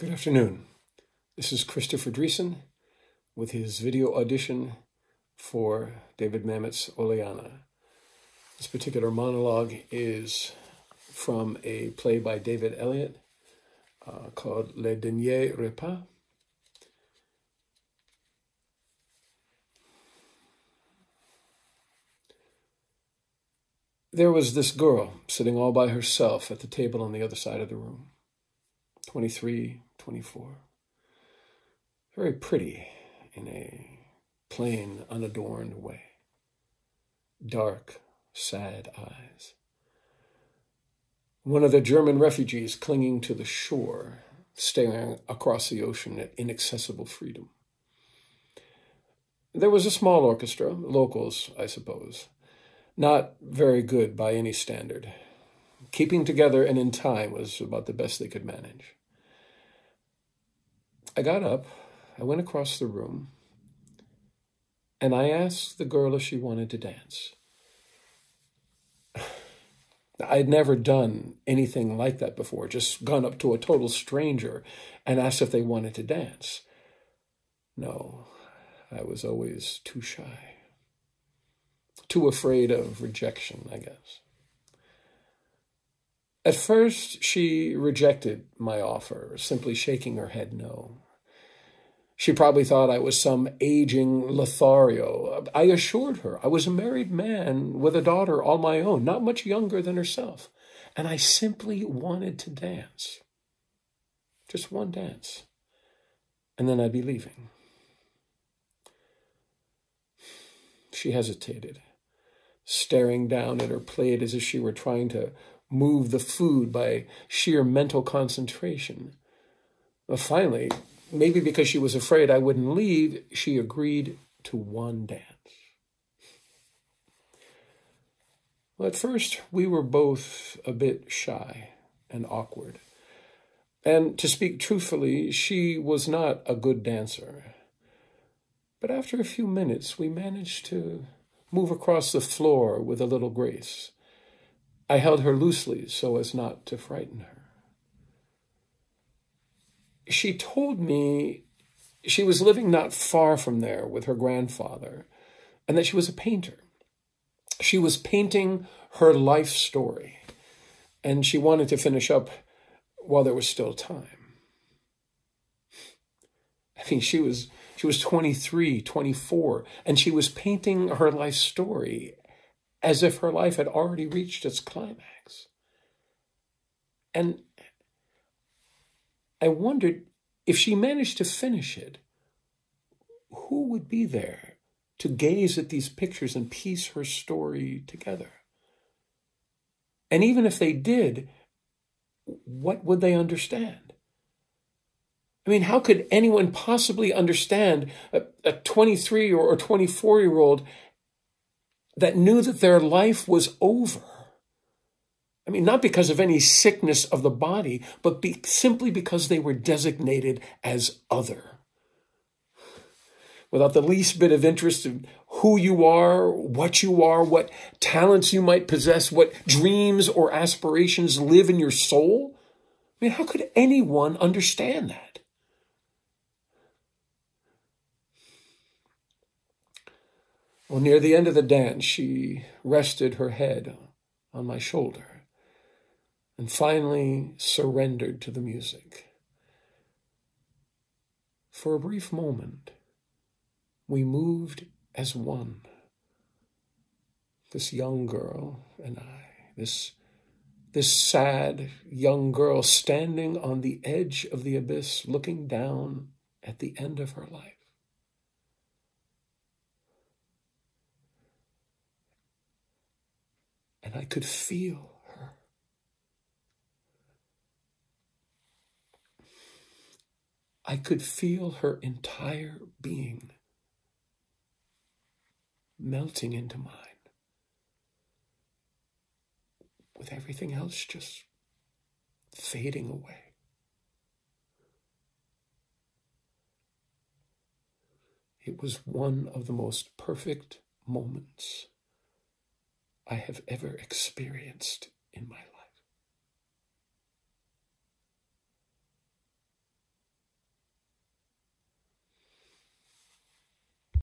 Good afternoon. This is Christopher Dreeson with his video audition for David Mamet's Oleanna. This particular monologue is from a play by David Eliet uh, called Le Dernier Repas. There was this girl sitting all by herself at the table on the other side of the room. 23, 24. Very pretty in a plain, unadorned way. Dark, sad eyes. One of the German refugees clinging to the shore, staring across the ocean at inaccessible freedom. There was a small orchestra, locals, I suppose. Not very good by any standard. Keeping together and in time was about the best they could manage. I got up, I went across the room, and I asked the girl if she wanted to dance. I had never done anything like that before, just gone up to a total stranger and asked if they wanted to dance. No, I was always too shy, too afraid of rejection, I guess. At first, she rejected my offer, simply shaking her head no. She probably thought I was some aging Lothario. I assured her I was a married man with a daughter all my own, not much younger than herself, and I simply wanted to dance. Just one dance, and then I'd be leaving. She hesitated, staring down at her plate as if she were trying to move the food by sheer mental concentration. But finally, maybe because she was afraid I wouldn't leave, she agreed to one dance. Well, at first, we were both a bit shy and awkward. And to speak truthfully, she was not a good dancer. But after a few minutes, we managed to move across the floor with a little grace. I held her loosely so as not to frighten her. She told me she was living not far from there with her grandfather and that she was a painter. She was painting her life story and she wanted to finish up while there was still time. I mean, she was she was 23, 24, and she was painting her life story as if her life had already reached its climax. And I wondered if she managed to finish it, who would be there to gaze at these pictures and piece her story together? And even if they did, what would they understand? I mean, how could anyone possibly understand a, a 23 or 24 year old that knew that their life was over. I mean, not because of any sickness of the body, but be, simply because they were designated as other. Without the least bit of interest in who you are, what you are, what talents you might possess, what dreams or aspirations live in your soul. I mean, how could anyone understand that? Well, near the end of the dance, she rested her head on my shoulder and finally surrendered to the music. For a brief moment, we moved as one. This young girl and I, this, this sad young girl standing on the edge of the abyss, looking down at the end of her life. And I could feel her. I could feel her entire being melting into mine, with everything else just fading away. It was one of the most perfect moments I have ever experienced.